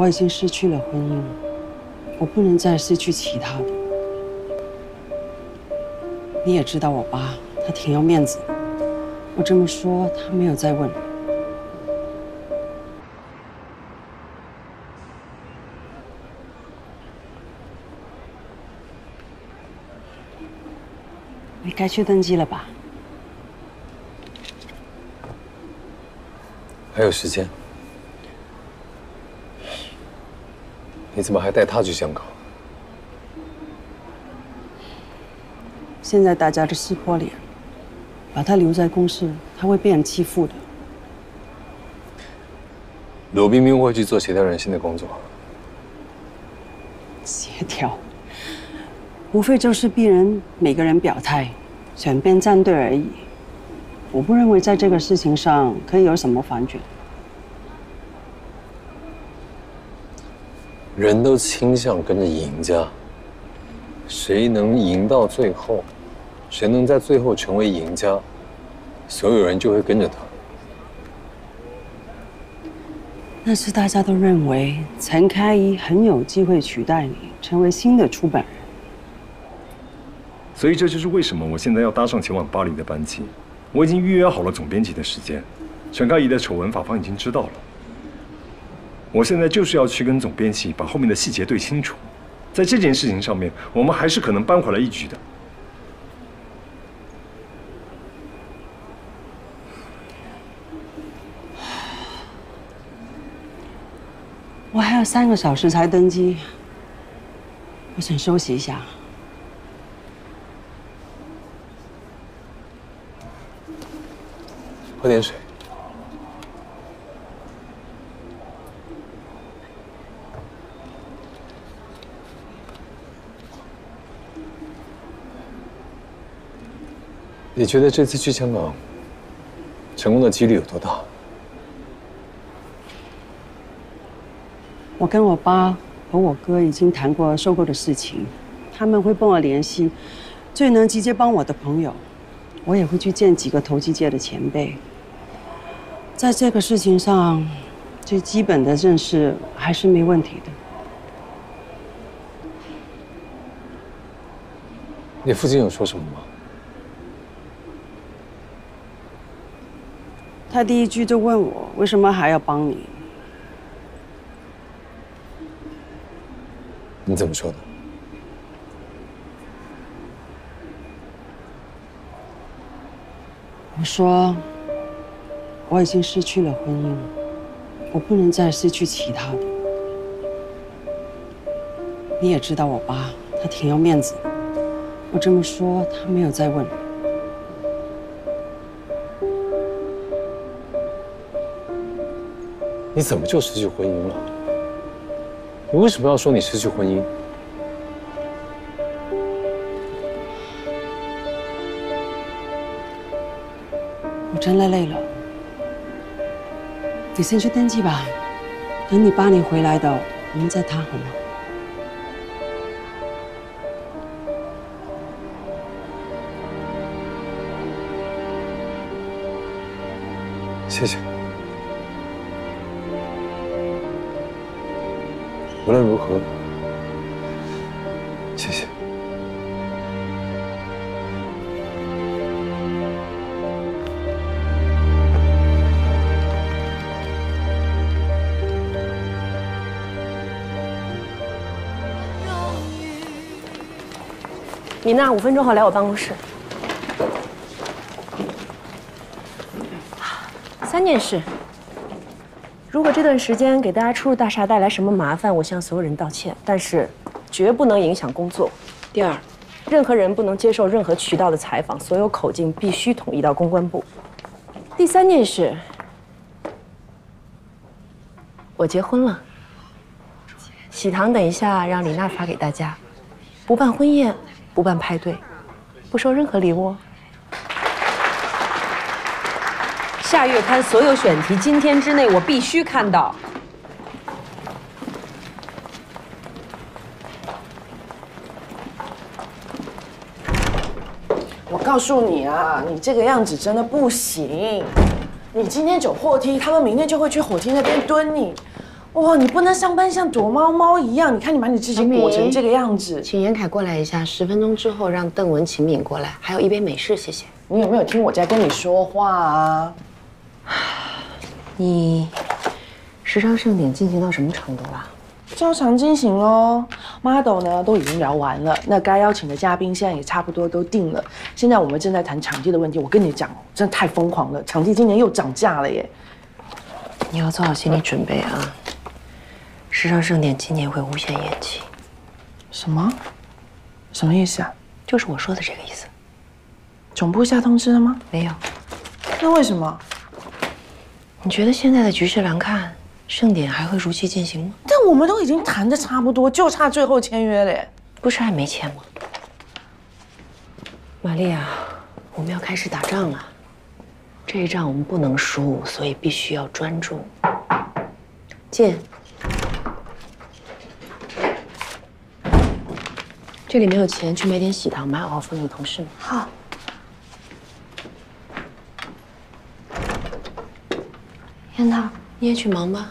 我已经失去了婚姻，我不能再失去其他的。你也知道我爸，他挺要面子。我这么说，他没有再问。你该去登记了吧？还有时间。你怎么还带他去香港？现在大家都撕破脸，把他留在公司，他会被人欺负的。鲁冰冰会去做协调人心的工作。协调，无非就是逼人每个人表态，选边站队而已。我不认为在这个事情上可以有什么反转。人都倾向跟着赢家，谁能赢到最后，谁能在最后成为赢家，所有人就会跟着他。那是大家都认为陈开一很有机会取代你，成为新的出版人。所以这就是为什么我现在要搭上前往巴黎的班机。我已经预约好了总编辑的时间，陈开一的丑闻法方已经知道了。我现在就是要去跟总编辑把后面的细节对清楚，在这件事情上面，我们还是可能扳回来一局的。我还有三个小时才登机，我想休息一下。喝点水。你觉得这次去香港成功的几率有多大？我跟我爸和我哥已经谈过收购的事情，他们会帮我联系最能直接帮我的朋友，我也会去见几个投机界的前辈。在这个事情上，最基本的认识还是没问题的。你父亲有说什么吗？他第一句就问我为什么还要帮你？你怎么说的？我说我已经失去了婚姻，我不能再失去其他的。你也知道我爸，他挺要面子的。我这么说，他没有再问。你怎么就失去婚姻了？你为什么要说你失去婚姻？我真的累了，你先去登记吧。等你爸你回来的，我们再谈好吗？谢谢。无论如何，谢谢。米娜，五分钟后来我办公室。三件事。如果这段时间给大家出入大厦带来什么麻烦，我向所有人道歉，但是绝不能影响工作。第二，任何人不能接受任何渠道的采访，所有口径必须统一到公关部。第三件事，我结婚了。喜糖等一下让李娜发给大家，不办婚宴，不办派对，不收任何礼物。下月刊所有选题，今天之内我必须看到。我告诉你啊，你这个样子真的不行。你今天走货梯，他们明天就会去火梯那边蹲你。哇，你不能上班像躲猫猫一样，你看你把你自己裹成这个样子。请严凯过来一下，十分钟之后让邓文、秦敏过来，还有一杯美式，谢谢。你有没有听我在跟你说话啊？你时尚盛典进行到什么程度了？照常进行哦，model 呢都已经聊完了，那该邀请的嘉宾现在也差不多都定了。现在我们正在谈场地的问题。我跟你讲，真的太疯狂了，场地今年又涨价了耶！你要做好心理准备啊！时尚盛典今年会无限延期。什么？什么意思啊？就是我说的这个意思。总部下通知了吗？没有。那为什么？你觉得现在的局势难看？盛典还会如期进行吗？但我们都已经谈的差不多，就差最后签约了，不是还没签吗？玛丽啊，我们要开始打仗了，这一仗我们不能输，所以必须要专注。进，这里没有钱，去买点喜糖，买好分给同事们。好。燕涛，你也去忙吧。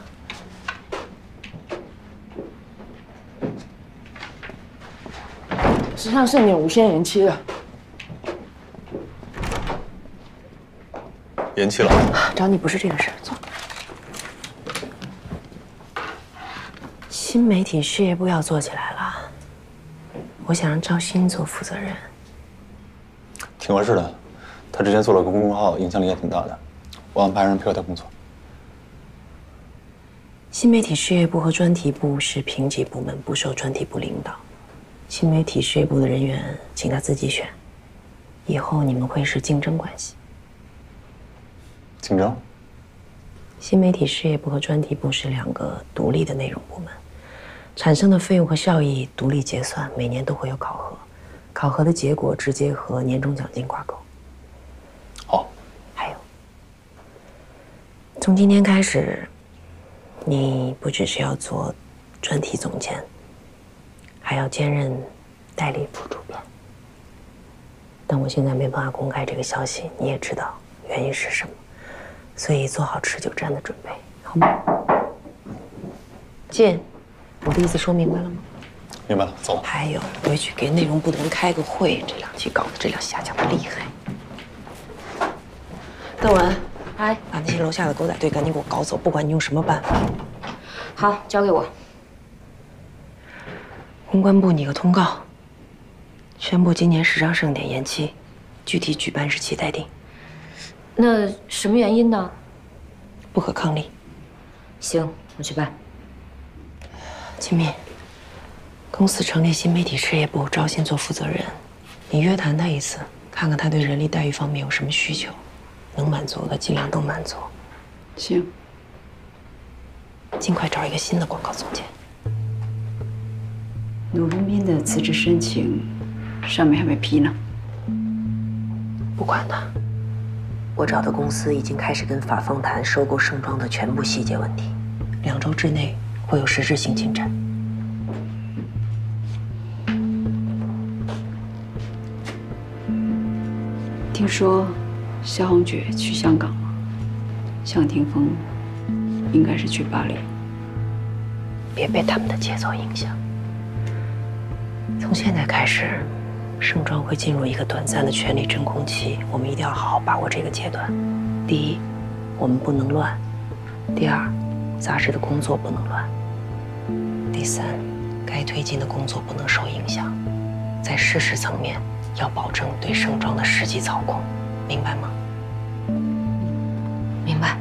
时尚盛典无限延期了，延期了。找你不是这个事儿，坐。新媒体事业部要做起来了，我想让赵鑫做负责人。挺合适的，他之前做了个公众号，影响力也挺大的，我安排人配合他工作。新媒体事业部和专题部是平级部门，不受专题部领导。新媒体事业部的人员，请他自己选。以后你们会是竞争关系。竞争。新媒体事业部和专题部是两个独立的内容部门，产生的费用和效益独立结算，每年都会有考核，考核的结果直接和年终奖金挂钩。好。还有，从今天开始，你不只是要做专题总监。还要兼任代理副主编，但我现在没办法公开这个消息，你也知道原因是什么，所以做好持久战的准备，好吗？进，我的意思说明白了吗？明白了，走。还有，回去给内容部的人开个会，这两期稿子质量下降的厉害。邓文，哎，把那些楼下的狗仔队赶紧给我搞走，不管你用什么办法。好，交给我。公关部拟个通告，宣布今年时尚盛典延期，具体举办日期待定。那什么原因呢？不可抗力。行，我去办。秦敏，公司成立新媒体事业部，招新做负责人，你约谈他一次，看看他对人力待遇方面有什么需求，能满足的尽量都满足。行。尽快找一个新的广告总监。鲁文斌的辞职申请，上面还没批呢。不管他，我找的公司已经开始跟法方谈收购盛装的全部细节问题，两周之内会有实质性进展。听说萧红觉去香港了，向霆锋应该是去巴黎。别被他们的节奏影响。从现在开始，盛装会进入一个短暂的权力真空期，我们一定要好好把握这个阶段。第一，我们不能乱；第二，杂志的工作不能乱；第三，该推进的工作不能受影响。在事实层面，要保证对盛装的实际操控，明白吗？明白。